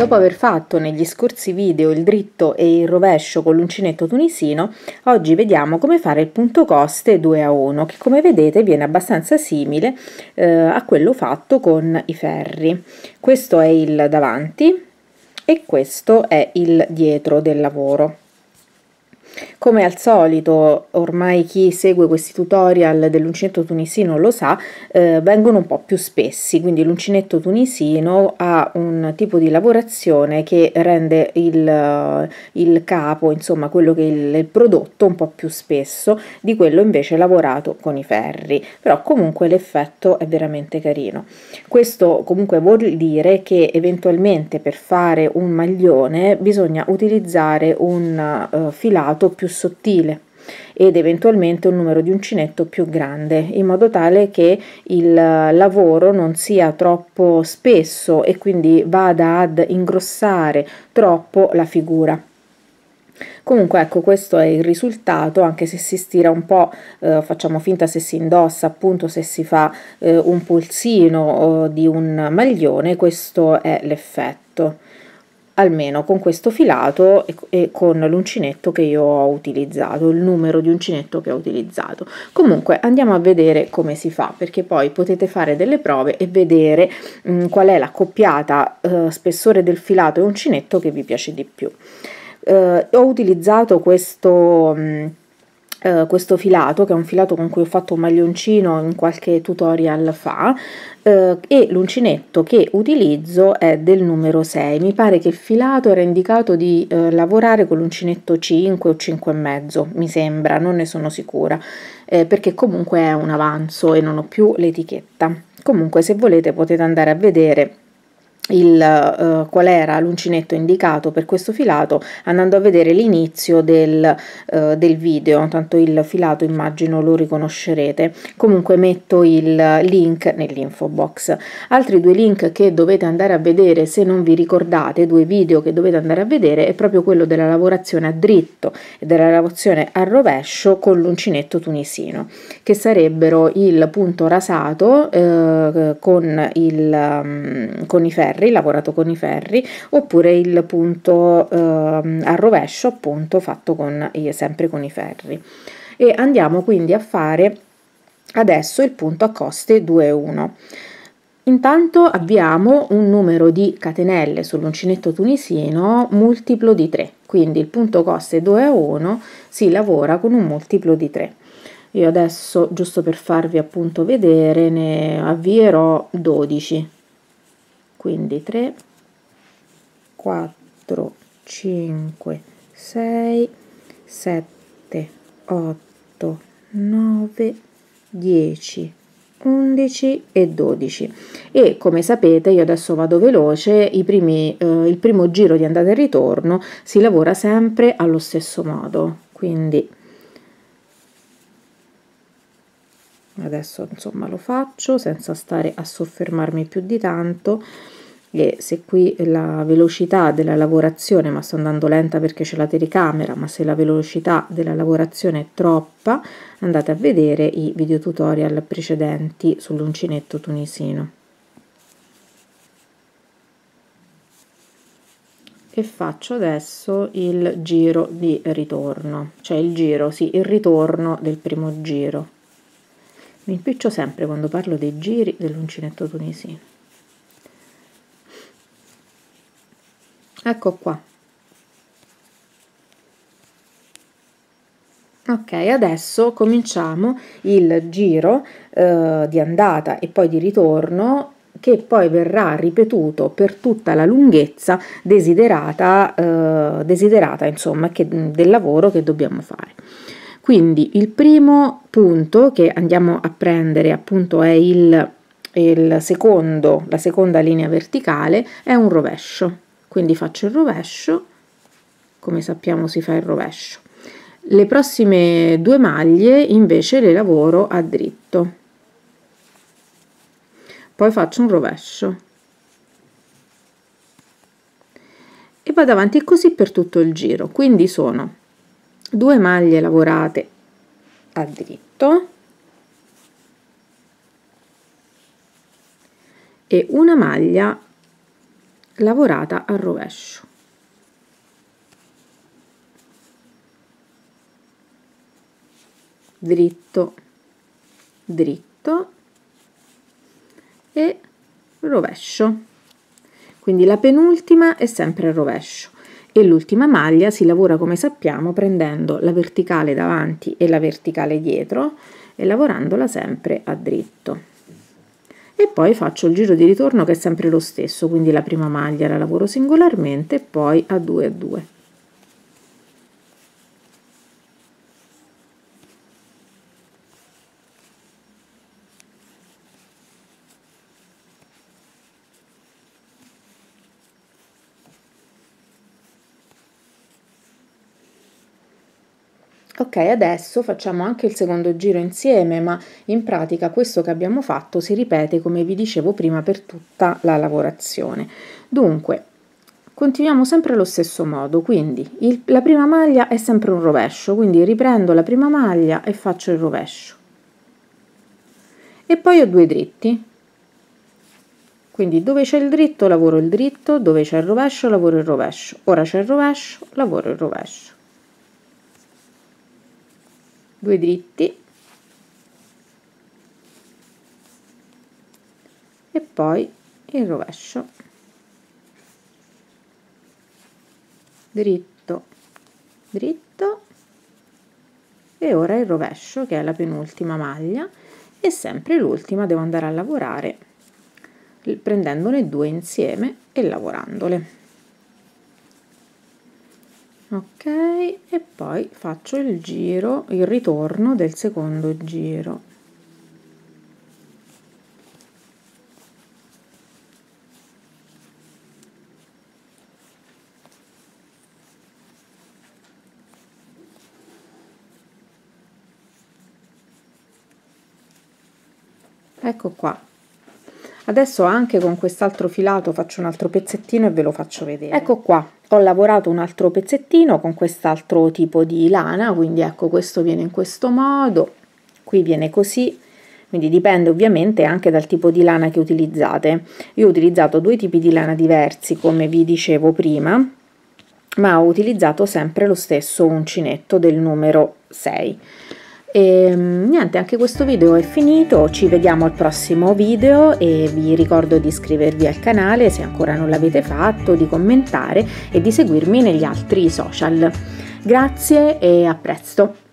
Dopo aver fatto negli scorsi video il dritto e il rovescio con l'uncinetto tunisino, oggi vediamo come fare il punto coste 2 a 1, che come vedete viene abbastanza simile eh, a quello fatto con i ferri. Questo è il davanti e questo è il dietro del lavoro. Come al solito, ormai chi segue questi tutorial dell'uncinetto tunisino lo sa, eh, vengono un po' più spessi, quindi l'uncinetto tunisino ha un tipo di lavorazione che rende il, il capo, insomma quello che è il, il prodotto un po' più spesso di quello invece lavorato con i ferri, però comunque l'effetto è veramente carino. Questo comunque vuol dire che eventualmente per fare un maglione bisogna utilizzare un uh, filato più sottile ed eventualmente un numero di uncinetto più grande in modo tale che il lavoro non sia troppo spesso e quindi vada ad ingrossare troppo la figura. Comunque ecco questo è il risultato anche se si stira un po' eh, facciamo finta se si indossa appunto se si fa eh, un pulsino di un maglione questo è l'effetto almeno con questo filato e, e con l'uncinetto che io ho utilizzato, il numero di uncinetto che ho utilizzato. Comunque andiamo a vedere come si fa perché poi potete fare delle prove e vedere mh, mm, qual è la coppiata eh, spessore del filato e uncinetto che vi piace di più. Eh, ho utilizzato questo... Mh, Uh, questo filato che è un filato con cui ho fatto un maglioncino in qualche tutorial fa uh, e l'uncinetto che utilizzo è del numero 6 mi pare che il filato era indicato di uh, lavorare con l'uncinetto 5 o 5 e mezzo mi sembra non ne sono sicura eh, perché comunque è un avanzo e non ho più l'etichetta. Comunque se volete potete andare a vedere il, uh, qual era l'uncinetto indicato per questo filato andando a vedere l'inizio del, uh, del, video. Tanto il filato immagino lo riconoscerete. Comunque metto il link nell'info box. Altri due link che dovete andare a vedere se non vi ricordate due video che dovete andare a vedere è proprio quello della lavorazione a dritto e della lavorazione a rovescio con l'uncinetto tunisino che sarebbero il punto rasato uh, con, il, um, con i ferri ferri, lavorato con i ferri, oppure il punto eh, a rovescio appunto fatto con, sempre con i ferri. E andiamo quindi a fare adesso il punto a coste 2 1. Intanto abbiamo un numero di catenelle sull'uncinetto tunisino multiplo di 3, quindi il punto coste 2 a 1 si lavora con un multiplo di 3. Io adesso, giusto per farvi appunto vedere, ne avvierò 12 quindi 3 4 5 6 7 8 9 10 11 e 12 e come sapete io adesso vado veloce primi, eh, il primo giro di andata e ritorno si lavora sempre allo stesso modo. Quindi adesso insomma lo faccio senza stare a soffermarmi più di tanto. E se qui la velocità della lavorazione ma sto andando lenta perché c'è la telecamera ma se la velocità della lavorazione è troppa andate a vedere i video tutorial precedenti sull'uncinetto tunisino. E faccio adesso il giro di ritorno. Cioè il giro sì il ritorno del primo giro mi impiccio sempre quando parlo dei giri dell'uncinetto tunisino. Ecco qua. Ok, adesso cominciamo il giro eh, di andata e poi di ritorno che poi verrà ripetuto per tutta la lunghezza desiderata, eh, desiderata insomma, che, del lavoro che dobbiamo fare. Quindi il primo punto che andiamo a prendere appunto è il, il secondo, la seconda linea verticale, è un rovescio. Quindi faccio il rovescio, come sappiamo si fa il rovescio. Le prossime due maglie invece le lavoro a dritto. Poi faccio un rovescio. E vado avanti così per tutto il giro. Quindi sono due maglie lavorate a dritto. E una maglia lavorata al rovescio. Dritto dritto e rovescio. Quindi la penultima è sempre il rovescio e l'ultima maglia si lavora come sappiamo prendendo la verticale davanti e la verticale dietro e lavorandola sempre a dritto. E poi faccio il giro di ritorno che è sempre lo stesso quindi la prima maglia la lavoro singolarmente e poi a 2 a 2 ok adesso facciamo anche il secondo giro insieme ma in pratica questo che abbiamo fatto si ripete come vi dicevo prima per tutta la lavorazione. Dunque continuiamo sempre allo stesso modo quindi il, la prima maglia è sempre un rovescio quindi riprendo la prima maglia e faccio il rovescio. E poi ho due dritti. Quindi dove c'è il dritto lavoro il dritto dove c'è il rovescio lavoro il rovescio. Ora c'è il rovescio lavoro il rovescio 2 dritti. E poi il rovescio. Dritto dritto. E ora il rovescio che è la penultima maglia. E sempre l'ultima devo andare a lavorare prendendone due insieme e lavorandole ok e poi faccio il giro il ritorno del secondo giro. Ecco qua. Adesso anche con quest'altro filato faccio un altro pezzettino e ve lo faccio vedere. Ecco qua ho lavorato un altro pezzettino con quest'altro tipo di lana quindi ecco questo viene in questo modo qui viene così. Quindi dipende ovviamente anche dal tipo di lana che utilizzate. Io ho utilizzato due tipi di lana diversi come vi dicevo prima ma ho utilizzato sempre lo stesso uncinetto del numero 6 e mm, niente, anche questo video è finito, ci vediamo al prossimo video e vi ricordo di iscrivervi al canale se ancora non l'avete fatto, di commentare e di seguirmi negli altri social. Grazie e a presto!